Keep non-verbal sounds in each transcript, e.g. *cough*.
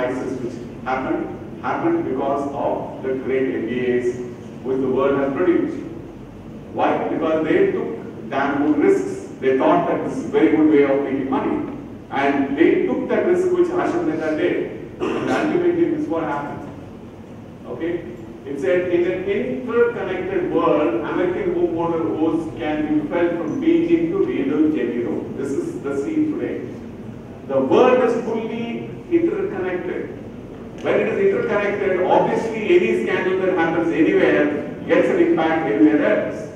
crisis which happened happened because of the great MBAs which the world has produced. Why? Because they took damn good risks. They thought that this is a very good way of making money. And they took that risk which Harshad Mehta did. And ultimately this is what happened. Okay? It said, in an interconnected world, American home motor hose can be felt from Beijing to Rio de Janeiro. This is the scene today. The world is fully interconnected. When it is interconnected, obviously any scandal that happens anywhere gets an impact anywhere else.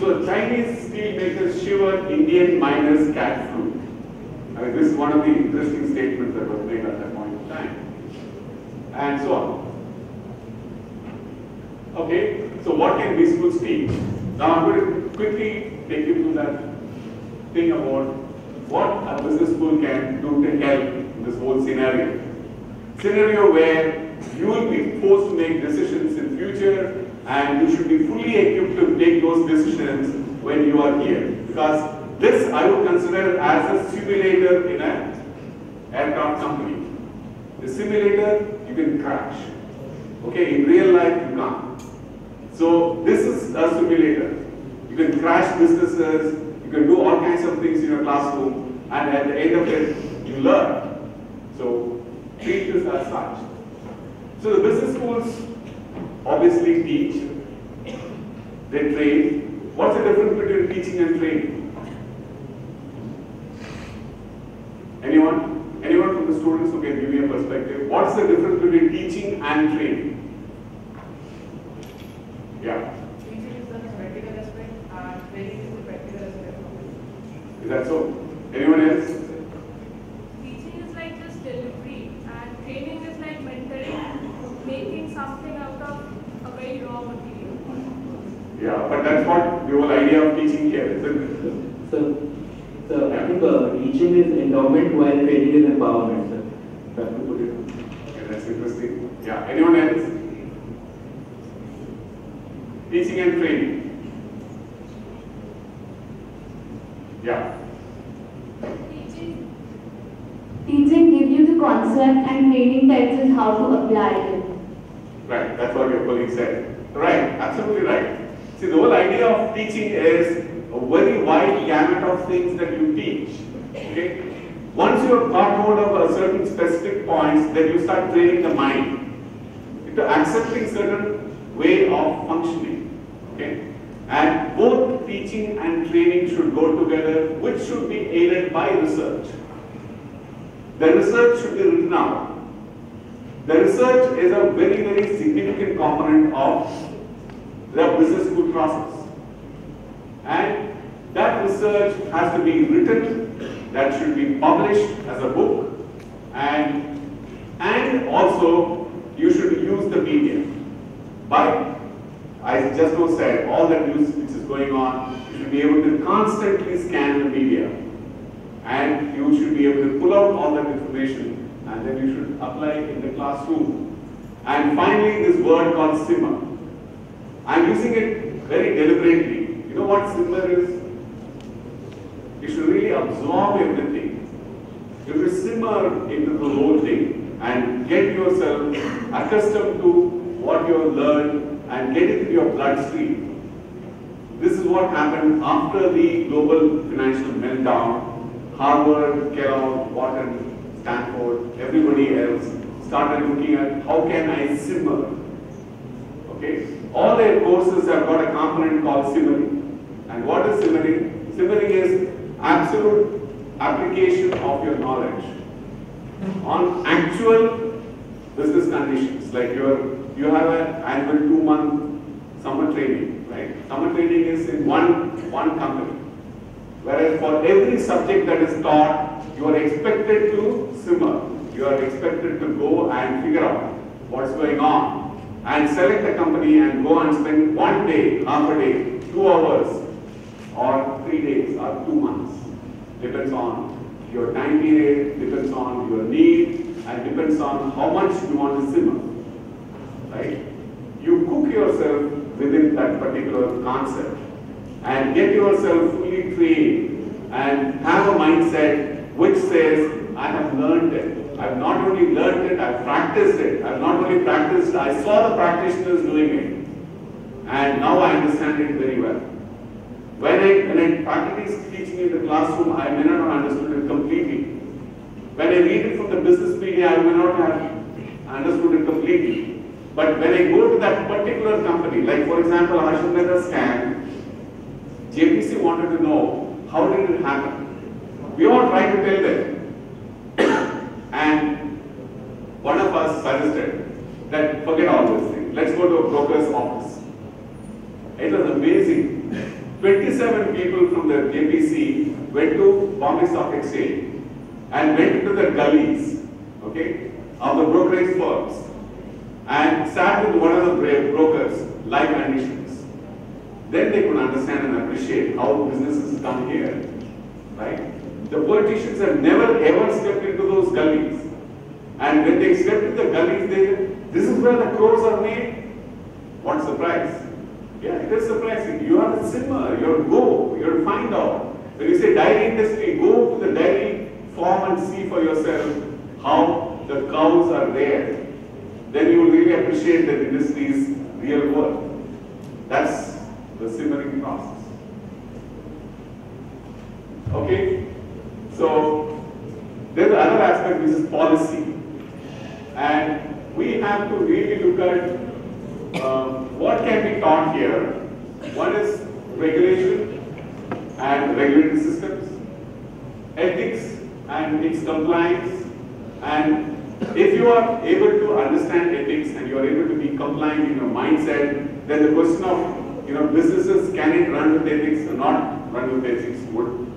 So Chinese steel makers shiver, Indian miners cat food. I mean, this is one of the interesting statements that was made at that point in time. And so on. Okay, so what can schools teach? Now I'm going to quickly take you through that thing about what a business school can do to help this whole scenario. Scenario where you will be forced to make decisions in future and you should be fully equipped to take those decisions when you are here. Because this I would consider as a simulator in an aircraft company. The simulator, you can crash. Okay, in real life you can't. So this is a simulator. You can crash businesses, you can do all kinds of things in your classroom, and at the end of it, you learn. So treat this as such. So the business schools obviously teach, they train. What's the difference between teaching and training? Anyone? Anyone from the students who can give me a perspective? What's the difference between teaching and training? Yeah. Teaching is the theoretical aspect and training is the practical aspect. Is that so? Anyone else? Teaching is like just delivery and training is like mentoring, making something out of a very raw material. Yeah, but that's what the whole idea of teaching here, isn't it? So, so I think uh, teaching is endowment while training is empowerment, sir. If I have to put it. Okay, that's interesting. Yeah, anyone else? Teaching and training. Yeah, Teaching Teaching gives you the concept and training tells us how to apply it. right, that's what your colleague said. Right, absolutely right. See, the whole idea of teaching is a very wide gamut of things that you teach. Okay? Once you have got hold of a certain specific points, then you start training the mind into accepting certain way of functioning. Okay? And both teaching and training should go together, which should be aided by research. The research should be written out. The research is a very, very significant component of the business school process. And that research has to be written, that should be published as a book, and, and also you should use the media. By, I just now said, all the news which is going on, you should be able to constantly scan the media. And you should be able to pull out all that information and then you should apply in the classroom. And finally, this word called simmer. I'm using it very deliberately. You know what simmer is? You should really absorb everything. You should simmer into the whole thing and get yourself accustomed to what you have learned and get it into your bloodstream. This is what happened after the global financial meltdown. Harvard, Kellogg, Wharton, Stanford, everybody else started looking at how can I simmer. Okay? All their courses have got a component called simmering. And what is simmering? Simmering is absolute application of your knowledge on actual business conditions. Like your, you have an annual two-month summer training, right? Summer training is in one, one company. Whereas for every subject that is taught, you are expected to simmer. You are expected to go and figure out what's going on and select a company and go and spend one day, half a day, two hours, or three days, or two months. Depends on your time period, depends on your need, and depends on how much you want to simmer. Right? You cook yourself within that particular concept and get yourself fully trained and have a mindset which says, I have learned it. I've not only learned it, I've practiced it. I've not only practiced, I saw the practitioners doing it. And now I understand it very well. When I, when I practically teaching in the classroom, I may not have understood it completely. When I read it from the business media, I may not have understood it completely. But when I go to that particular company, like for example, Harshad Mehta scan, JPC wanted to know how did it happen. We all tried to tell them. and one of us suggested that forget all those things. Let's go to a broker's office. It was amazing. 27 people from the JPC went to Bombay Stock Exchange and went into the gullies, okay, of the brokerage firms and sat with one of the brokers, live conditions. Then they could understand and appreciate how businesses come here, right? The politicians have never ever stepped into those gullies. And when they stepped into the gullies, they this is where the crores are made. What surprise? Yeah, it is surprising. You are the simmer, you'll go, you'll find out. When you say dairy industry, go to the dairy farm and see for yourself how the cows are there. Then you will really appreciate the industry's real worth. That's the simmering process. Okay? So, there's another aspect which is policy. And we have to really look at um, what can be taught here. One is regulation and regulatory systems, ethics and its compliance, and if you are able to understand ethics and you are able to be compliant in your mindset, then the question of you know businesses can it run with ethics or not run with ethics would.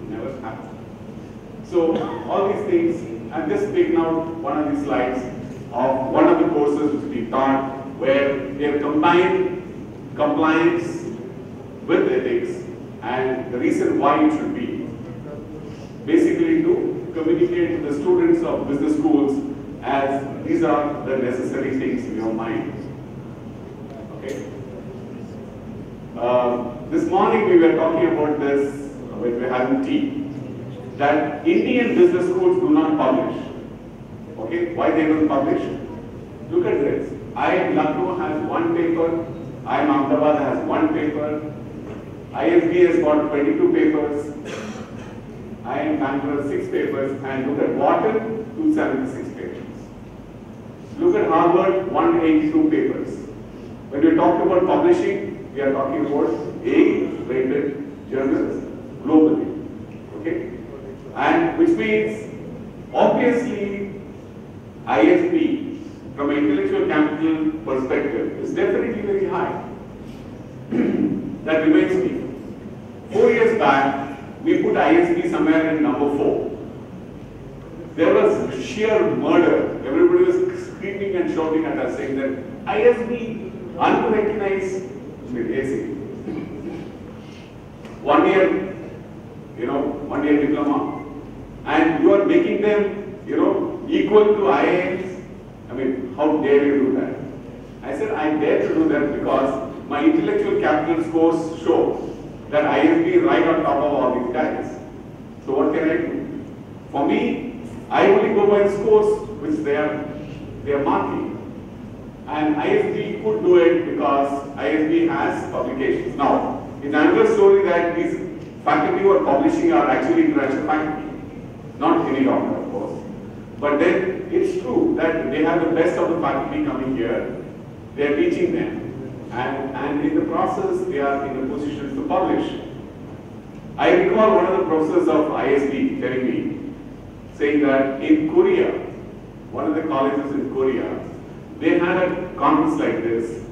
So all these things, I'm just taking out one of these slides of one of the courses which we taught where they have combined compliance with ethics and the reason why it should be. Basically to communicate to the students of business schools as these are the necessary things in your mind. Okay? Uh, this morning we were talking about this when we were having tea, that Indian business schools do not publish. Okay, why they don't publish? Look at this. IIM Lucknow has one paper, I. IIM Ahmedabad has one paper, ISB has got 22 papers, IIM Bangalore six papers, and look at Wharton, 276 papers. Look at Harvard, 182 papers. When we talk about publishing, we are talking about A-rated journals globally. Which means, obviously, ISB, from an intellectual capital perspective, is definitely very high. *clears throat* that reminds me, four years back, we put ISB somewhere in number four. There was sheer murder. Everybody was screaming and shouting at us saying that ISB, unrecognized, basic. One year, you know, one year diploma. And you are making them, you know, equal to IIMs. I mean, how dare you do that? I said, I dare to do that because my intellectual capital scores show that ISB is right on top of all these guys. So what can I do? For me, I only go by scores which they are, they are marking. And ISB could do it because ISB has publications. Now, it's another story that these faculty who are publishing are actually international faculty, not any doctor, of course. But then it's true that they have the best of the faculty coming here. They are teaching them. And, and in the process, they are in a position to publish. I recall one of the professors of ISB telling me, saying that in Korea, one of the colleges in Korea, they had a conference like this.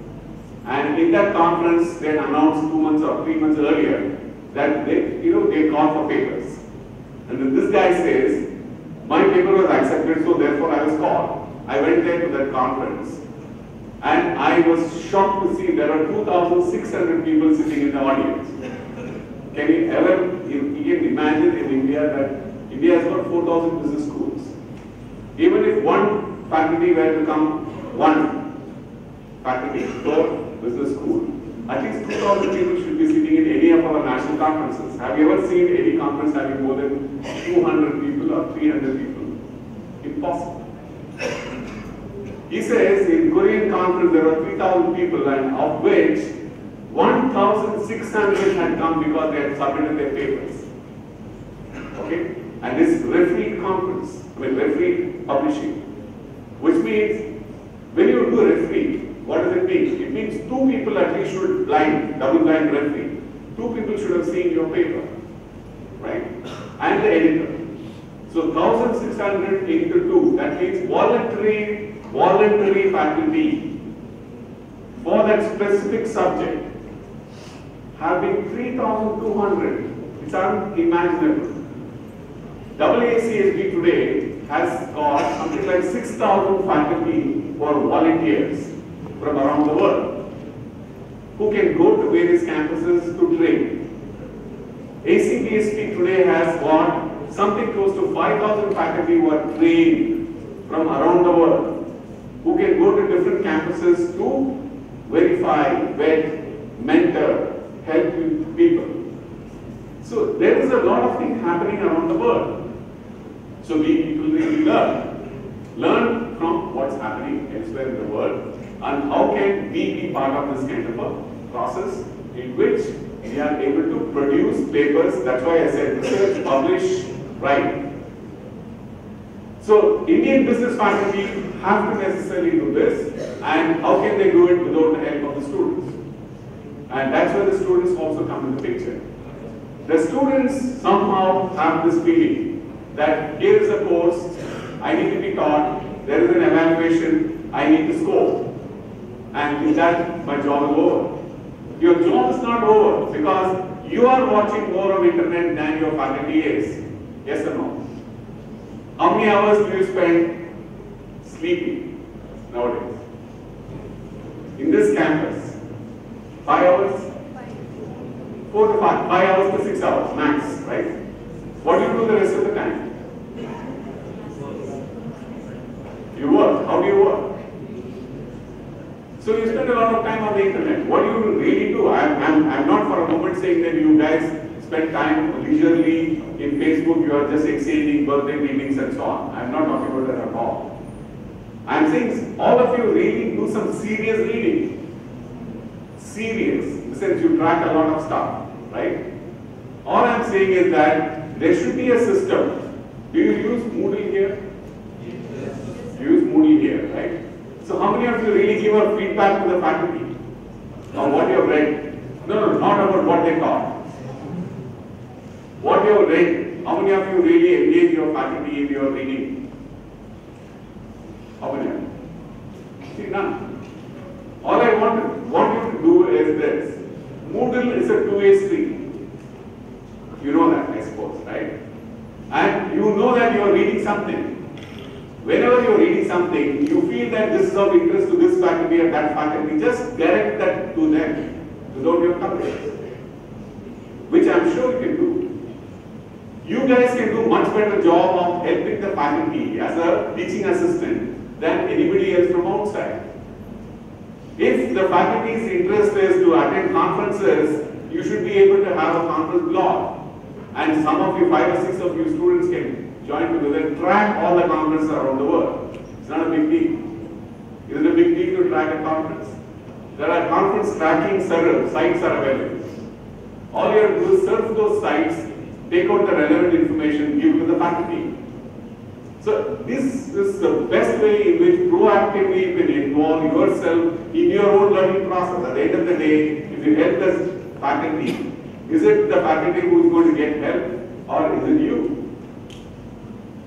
And in that conference, they announced two months or three months earlier that they, you know, they call for papers. And then this guy says, my paper was accepted, so therefore I was called. I went there to that conference. And I was shocked to see there are 2,600 people sitting in the audience. Can you ever you can imagine in India that India has got 4,000 business schools? Even if one faculty were to come, one faculty per business school, at least 2,000 people should be sitting in any of our national conferences. Have you ever seen any conference having more than 200 people or 300 people? Impossible. He says in Korean conference there were 3,000 people and of which 1,600 had come because they had submitted their papers. Okay? And this referee conference, I mean referee publishing, which means when you do referee, what does it mean? It means two people at least should blind, double blind referee. Two people should have seen your paper, right? And the editor. So 1600 into 2, that means voluntary, voluntary faculty for that specific subject have been 3200. It's unimaginable. AACSB today has got something like 6,000 faculty or volunteers from around the world who can go to various campuses to train. ACBSP today has got something close to 5,000 faculty who are trained from around the world who can go to different campuses to verify, vet, mentor, help people. So there is a lot of things happening around the world. So we people really learn. Learn from what's happening elsewhere in the world and how can we be part of this kind of a process in which we are able to produce papers. That's why I said research, publish, write. So Indian business faculty have to necessarily do this and how can they do it without the help of the students? And that's where the students also come in the picture. The students somehow have this feeling that here is a course, I need to be taught, there is an evaluation, I need to score. And with that, my job is over. Your job is not over because you are watching more of internet than your faculty is. Yes or no? How many hours do you spend sleeping nowadays? In this campus? Five hours? Four to five, five hours to six hours max, right? What do you do the rest of the time? You work. How do you work? So you spend a lot of time on the internet. What do you really do? I'm, I'm, I'm not for a moment saying that you guys spend time leisurely in Facebook, you are just exchanging birthday greetings and so on. I'm not talking about that at all. I'm saying all of you really do some serious reading. Serious, sense you track a lot of stuff, right? All I'm saying is that there should be a system. Do you use Moodle here? You use Moodle here, right? So how many of you really give a feedback to the faculty on what you have read? No, no, not about what they taught. What you have read, how many of you really engage your faculty in your reading? How many? See, none. All I want, want you to do is this. Moodle is a two-way street. You know that, I suppose, right? And you know that you are reading something. Whenever you are reading something, you feel that this is of interest to this faculty or that faculty, just direct that to them without your comments, which I am sure you can do. You guys can do much better job of helping the faculty as a teaching assistant than anybody else from outside. If the faculty's interest is to attend conferences, you should be able to have a conference blog. And some of you, five or six of you students can join together and track all the conferences around the world. It's not a big deal. Is it a big deal to track a conference? There are conference tracking sites are available. All you have to do is surf those sites, take out the relevant information, give to the faculty. So this is the best way in which proactively you can involve yourself in your own learning process. At the end of the day, if you help the faculty, is it the faculty who is going to get help or is it you?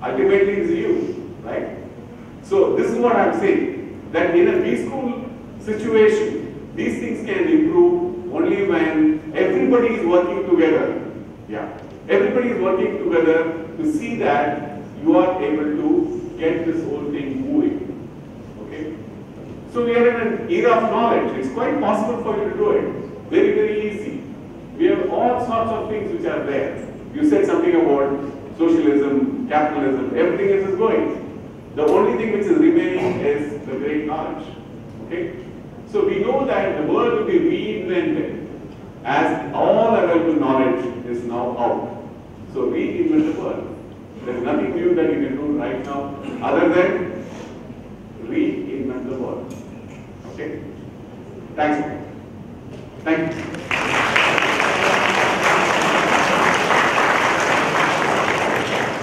Ultimately, it's you, right? So this is what I'm saying, that in a B-school situation, these things can improve only when everybody is working together. Yeah, everybody is working together to see that you are able to get this whole thing moving. Okay? So we are in an era of knowledge. It's quite possible for you to do it. Very, very easy. We have all sorts of things which are there. You said something about socialism, capitalism, everything else is going. The only thing which is remaining is the great knowledge. Okay? So we know that the world will be reinvented as all available knowledge is now out. So reinvent the world. There's nothing new that you can do right now other than reinvent in the world. Okay? Thanks. Thank you.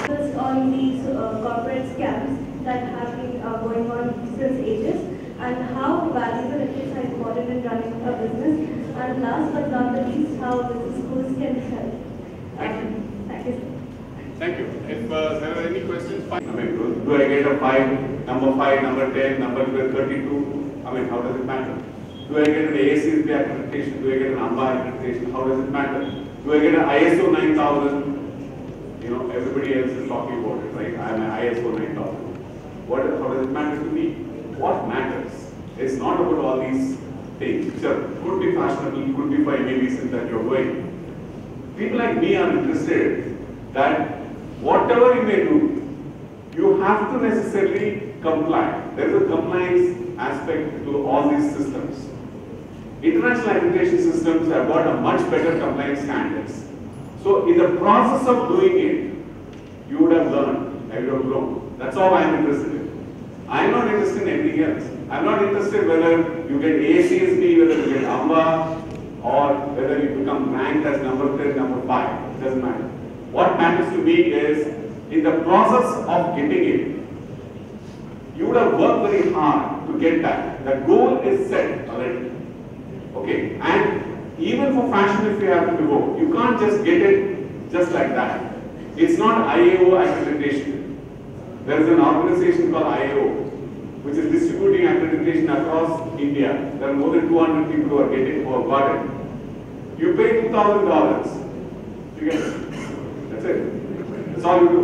focus on these uh, corporate scams that have been uh, going on since ages and how valuable ethics are important in running a business and last but not the least how business schools can help. Thank you. Thank you. Thank you. If uh, there are any questions, fine. I mean, do, do I get a five, number five, number ten, number thirty-two? I mean, how does it matter? Do I get an AACSB accreditation? Do I get an AMBA accreditation? How does it matter? Do I get an ISO nine thousand? You know, everybody else is talking about it, right? I am an ISO 9000. What, how does it matter to me? What matters is not about all these things, which could be fashionable, could be for any reason that you're going. People like me are interested that whatever you may do, you have to necessarily comply. There is a compliance aspect to all these systems. International accreditation systems have got a much better compliance standards. So in the process of doing it, you would have learned, you have grown. That's all I am interested in. I am not interested in anything else. I am not interested whether you get AACSB, whether you get AMBA, or whether you become ranked as number 10, number 5. It doesn't matter. What matters to me is, in the process of getting it, you would have worked very hard to get that. The goal is set already. Okay, and even for fashion, if you happen to go, you can't just get it just like that. It's not IAO accreditation. There is an organization called IAO, which is distributing accreditation across India. There are more than 200 people who are getting who have got it. You pay two thousand dollars. You get it. That's it. That's all you do.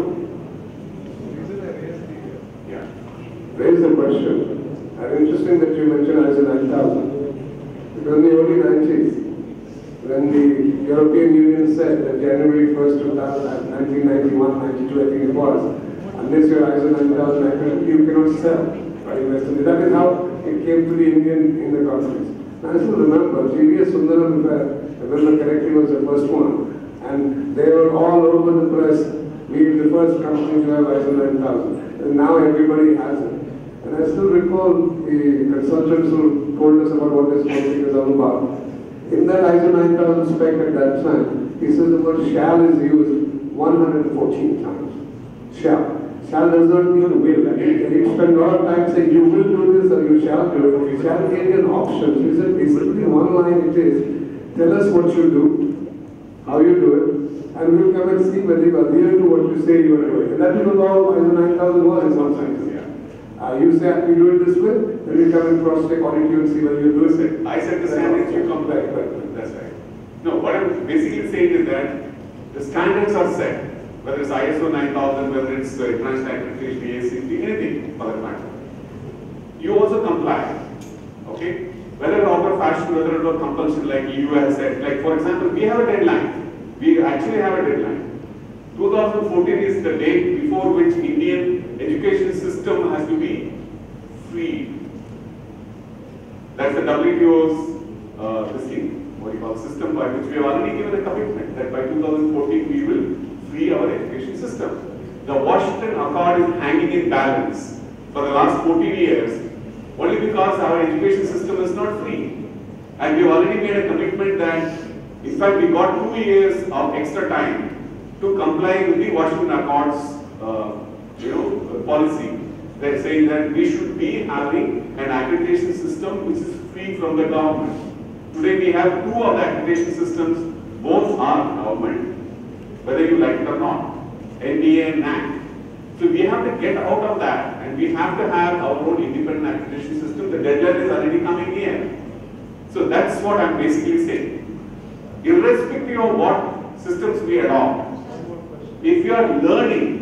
Yeah. Raise the question. And interesting that you mentioned ISO 9000. Because in the early 90s, when the European Union said that January 1st, 2000, 1991, uh, 92, I think it was, unless you're ISO 9000 you cannot sell by Western. That is how it came to the Indian in the conference. And I still remember, GVS Sundaram, if I remember correctly, was the first one. And they were all over the press. We were the first company to have ISO 9000. And now everybody has it. I still recall the consultants who told us about what whole thing is all about. In that ISO 9000 spec at that time, he says the word shall is used 114 times. Shall. Shall does not mean will. He spent a lot of time saying you will do this or you shall do it. Shall you an option. So he said basically one line it is, tell us what you do, how you do it, and we'll come and see whether you adhere to what you say you are doing. And that was all ISO 9000 was in some sense. Uh, you say we do it this way, then you come and cross-check audit you and see whether you do it. I said the standards you comply, but that's right. No, what I'm basically saying is that the standards are set, whether it's ISO 9000, whether it's uh, international accreditation, ACC, anything for that matter. You also comply, okay? Whether out of fashion, whether out of compulsion, like EU has said, like for example, we have a deadline. We actually have a deadline. 2014 is the date before which Indian education system has to be freed. That's the WTO's uh, this thing, what you call system by which we have already given a commitment that by 2014 we will free our education system. The Washington Accord is hanging in balance for the last 14 years only because our education system is not free. And we have already made a commitment that, in fact, we got two years of extra time to comply with the Washington Accords, uh, you know, policy. They're saying that we should be having an accreditation system which is free from the government. Today we have two of the accreditation systems, both are government, whether you like it or not, NBA and NAAC. So we have to get out of that and we have to have our own independent accreditation system. The deadline is already coming here. So that's what I'm basically saying. Irrespective of what systems we adopt, if you are learning,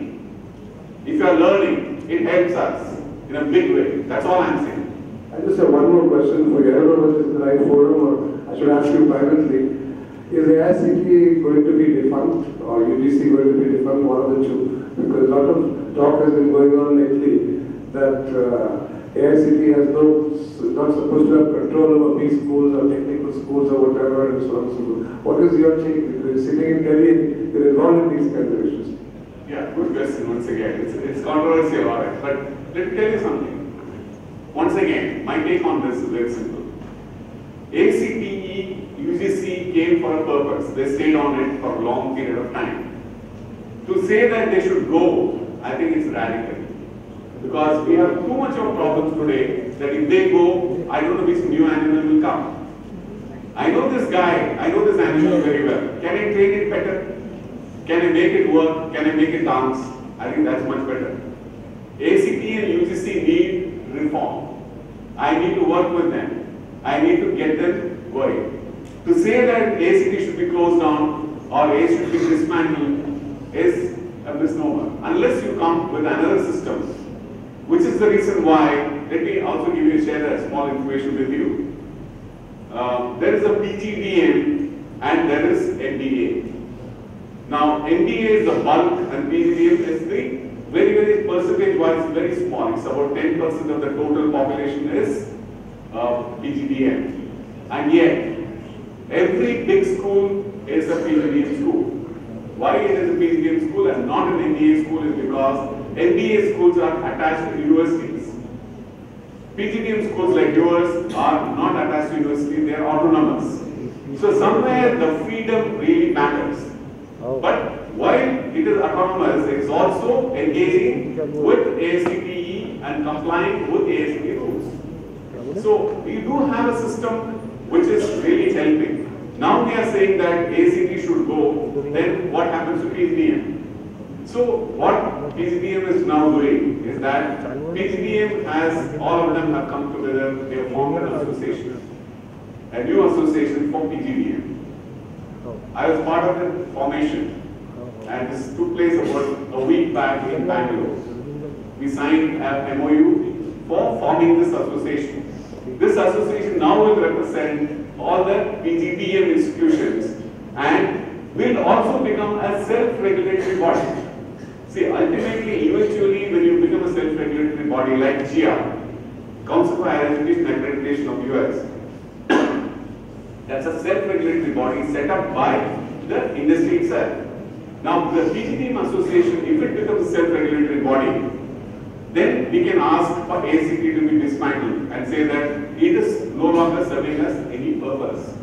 if you are learning, it helps us in a big way. That's all I'm saying. I just have one more question for you. I don't know whether this is the right forum or I should ask you privately. Is AICTE going to be defunct or UGC going to be defunct? One of the two. Because a lot of talk has been going on lately that uh, AICTE has no, not supposed to have control over these schools or technical schools or whatever and so on and so forth. What is your take? Because sitting in Delhi, you're involved in these kinds of issues. Yeah, good question once again. It's, it's controversial, all right. But let me tell you something. once again, my take on this is very simple. AICTE, UGC came for a purpose. They stayed on it for a long period of time. To say that they should go, I think it's radical. Because we have too much of problems today that if they go, I don't know which new animal will come. I know this guy, I know this animal very well. Can I train it better? Can I make it work? Can I make it dance? I think that's much better. AICTE and UGC need reform. I need to work with them. I need to get them going. To say that AICTE should be closed down or A should be dismantled is a misnomer. Unless you come with another system, which is the reason why, let me also give you, share a small information with you. Uh, there is a PGDM and there is MBA. Now, MBA is the bulk and PGDM is the very, very percentage wise very small. It's about 10% of the total population is uh, PGDM. And yet, every big school is a PGDM school. Why it is a PGDM school and not an MBA school is because MBA schools are attached to universities. PGDM schools like yours are not attached to university, they are autonomous. So somewhere the freedom really matters. Oh. But while it is autonomous, it is also engaging with ASCPE and complying with ASCP rules. So we do have a system which is really helping. Now we are saying that AICTE should go, then what happens to PGDM? So what PGDM is now doing is that PGDM has, all of them have come together, they have formed an association, a new association for PGDM. I was part of the formation and this took place about a week back in Bangalore. We signed a MOU for forming this association. This association now will represent all the PGDM institutions and will also become a self-regulatory body. See, ultimately, eventually, when you become a self-regulatory body like CHEA, Council for Higher Education Accreditation of US, *coughs* that's a self-regulatory body set up by the industry itself. Now, the PGDM association, if it becomes a self-regulatory body, then we can ask for AICTE to be dismantled and say that it is no longer serving us any purpose.